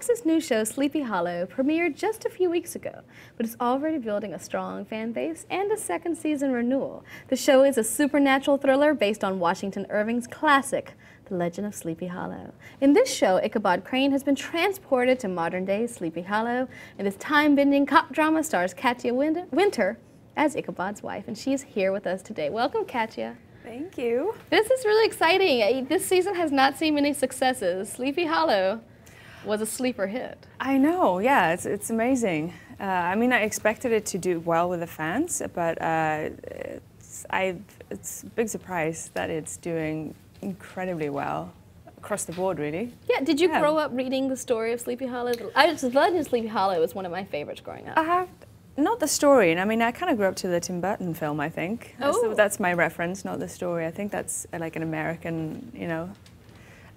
Fox's new show, Sleepy Hollow, premiered just a few weeks ago, but it's already building a strong fan base and a second season renewal. The show is a supernatural thriller based on Washington Irving's classic, The Legend of Sleepy Hollow. In this show, Ichabod Crane has been transported to modern day Sleepy Hollow, and this time bending cop drama stars Katia Winter as Ichabod's wife, and she is here with us today. Welcome, Katia. Thank you. This is really exciting. This season has not seen many successes. Sleepy Hollow was a sleeper hit. I know, yeah, it's, it's amazing. Uh, I mean, I expected it to do well with the fans, but uh, it's, I, it's a big surprise that it's doing incredibly well across the board, really. Yeah, did you yeah. grow up reading the story of Sleepy Hollow? I, the Legend of Sleepy Hollow was one of my favorites growing up. I have, not the story. And I mean, I kind of grew up to the Tim Burton film, I think. That's, oh. the, that's my reference, not the story. I think that's uh, like an American, you know,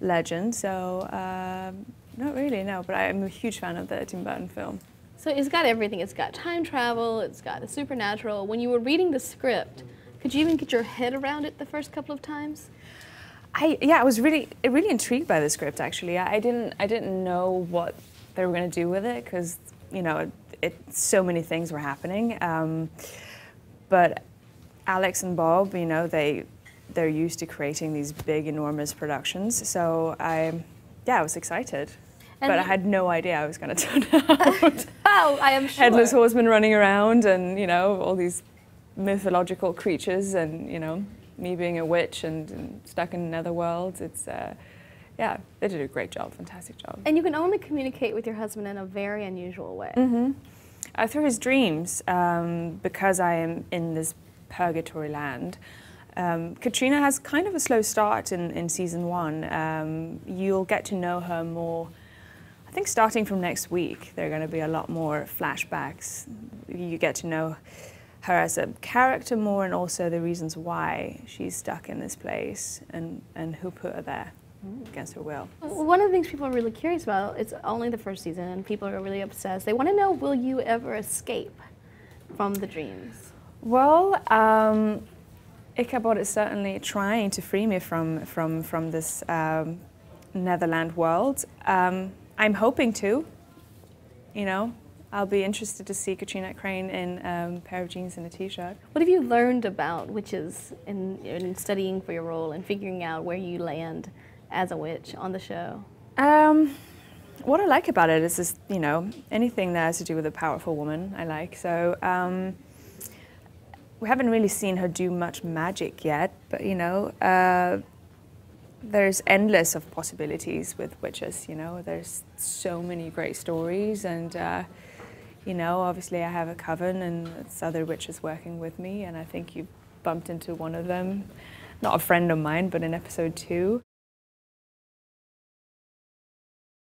legend. So, um, not really, no, but I'm a huge fan of the Tim Burton film. So it's got everything. It's got time travel, it's got the supernatural. When you were reading the script, could you even get your head around it the first couple of times? I, yeah, I was really, really intrigued by the script, actually. I didn't, I didn't know what they were going to do with it because, you know, it, it, so many things were happening. Um, but Alex and Bob, you know, they, they're used to creating these big, enormous productions. So I, yeah, I was excited. And but I had no idea I was going to turn out. oh, I am sure. Headless horseman running around and, you know, all these mythological creatures and, you know, me being a witch and, and stuck in another world. It's, uh, yeah, they did a great job, fantastic job. And you can only communicate with your husband in a very unusual way. Mm -hmm. uh, through his dreams, um, because I am in this purgatory land. Um, Katrina has kind of a slow start in, in season one. Um, you'll get to know her more. I think starting from next week, there are going to be a lot more flashbacks. You get to know her as a character more and also the reasons why she's stuck in this place and, and who put her there against her will. One of the things people are really curious about, it's only the first season and people are really obsessed. They want to know, will you ever escape from the dreams? Well, um, Ichabod is certainly trying to free me from, from, from this um, Netherland world. Um, I'm hoping to, you know. I'll be interested to see Katrina Crane in um, a pair of jeans and a t-shirt. What have you learned about witches in, in, studying for your role and figuring out where you land as a witch on the show? Um, what I like about it is, just, you know, anything that has to do with a powerful woman, I like. So um, we haven't really seen her do much magic yet, but you know, uh, there's endless of possibilities with witches. You know, there's so many great stories, and uh, you know, obviously I have a coven, and it's other witches working with me, and I think you bumped into one of them, not a friend of mine, but in episode two.